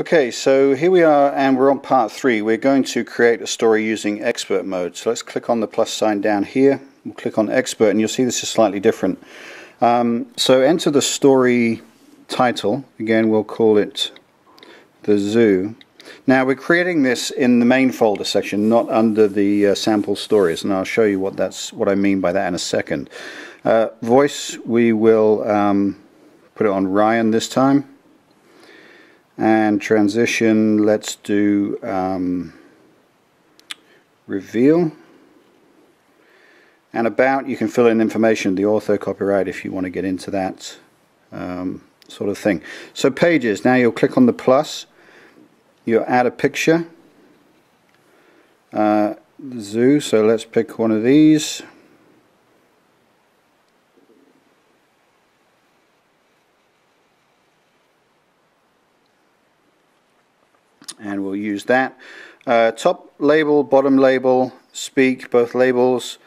Okay, so here we are and we're on part three. We're going to create a story using expert mode. So let's click on the plus sign down here. We'll click on expert and you'll see this is slightly different. Um, so enter the story title. Again, we'll call it the zoo. Now we're creating this in the main folder section, not under the uh, sample stories, and I'll show you what that's what I mean by that in a second. Uh, voice, we will um, put it on Ryan this time and transition let's do um, reveal. And about you can fill in information the author copyright if you want to get into that um, sort of thing. So pages now you'll click on the plus you'll add a picture. Uh, zoo so let's pick one of these and we'll use that. Uh, top label, bottom label, speak, both labels,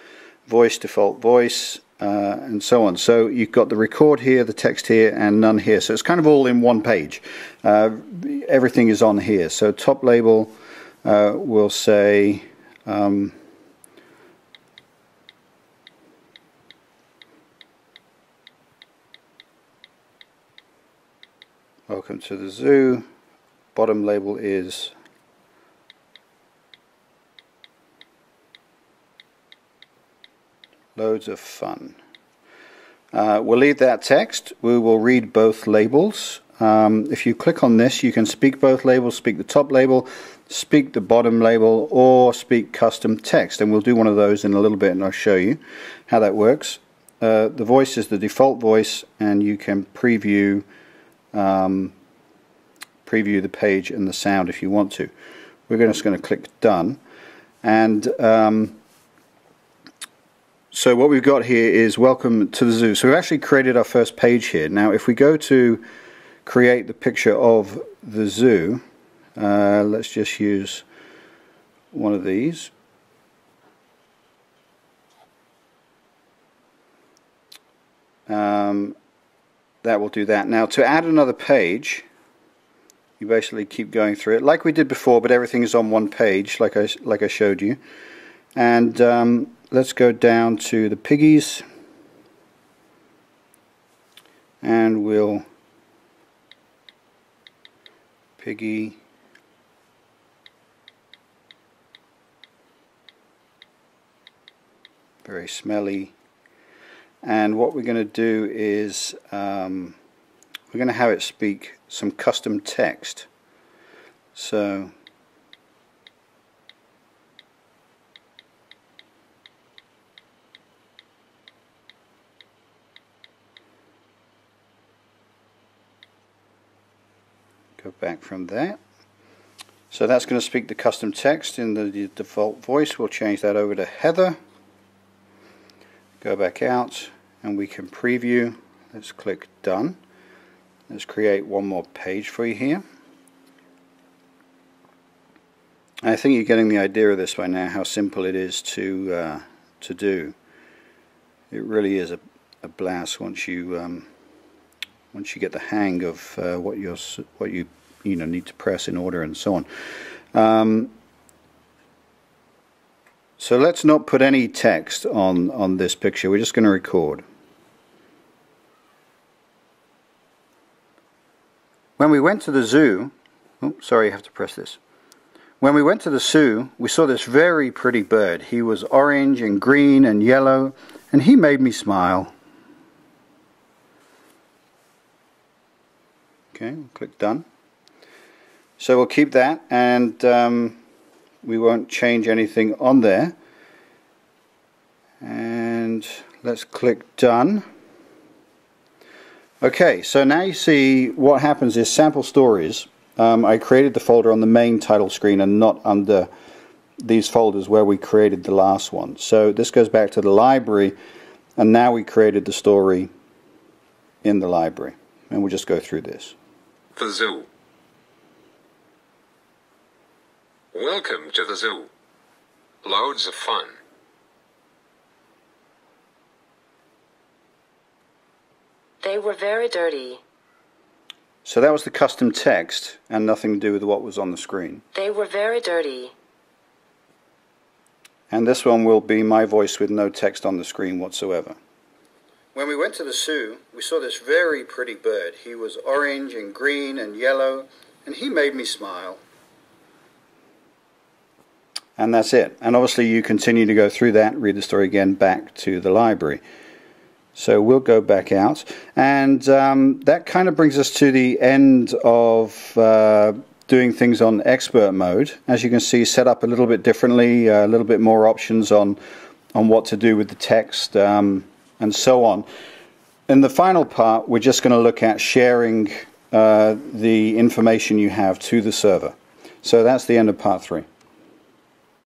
voice, default voice, uh, and so on. So you've got the record here, the text here, and none here. So it's kind of all in one page. Uh, everything is on here. So top label uh, will say um, Welcome to the zoo bottom label is loads of fun. Uh, we'll leave that text. We will read both labels. Um, if you click on this, you can speak both labels, speak the top label, speak the bottom label, or speak custom text. And we'll do one of those in a little bit and I'll show you how that works. Uh, the voice is the default voice and you can preview um, preview the page and the sound if you want to. We're just going to click done and um, so what we've got here is welcome to the zoo. So we've actually created our first page here. Now if we go to create the picture of the zoo, uh, let's just use one of these. Um, that will do that. Now to add another page, you basically keep going through it like we did before but everything is on one page like I, like I showed you. And um, let's go down to the piggies. And we'll piggy. Very smelly. And what we're going to do is um, we're going to have it speak some custom text. So go back from that. So that's going to speak the custom text in the default voice. We'll change that over to Heather. Go back out and we can preview. Let's click done. Let's create one more page for you here. I think you're getting the idea of this by now, how simple it is to uh, to do. It really is a, a blast once you um, once you get the hang of uh, what you what you you know need to press in order and so on. Um, so let's not put any text on on this picture. We're just going to record. When we went to the zoo, oh, sorry, you have to press this. When we went to the zoo, we saw this very pretty bird. He was orange and green and yellow, and he made me smile. Okay, click done. So we'll keep that, and um, we won't change anything on there. And let's click done. Okay, so now you see what happens is sample stories. Um, I created the folder on the main title screen and not under these folders where we created the last one. So this goes back to the library and now we created the story in the library. And we'll just go through this. The zoo. Welcome to the zoo. Loads of fun. They were very dirty. So that was the custom text and nothing to do with what was on the screen. They were very dirty. And this one will be my voice with no text on the screen whatsoever. When we went to the zoo, we saw this very pretty bird. He was orange and green and yellow, and he made me smile. And that's it. And obviously, you continue to go through that, read the story again back to the library. So we'll go back out. And um, that kind of brings us to the end of uh, doing things on expert mode. As you can see, set up a little bit differently, uh, a little bit more options on, on what to do with the text um, and so on. In the final part, we're just going to look at sharing uh, the information you have to the server. So that's the end of part three.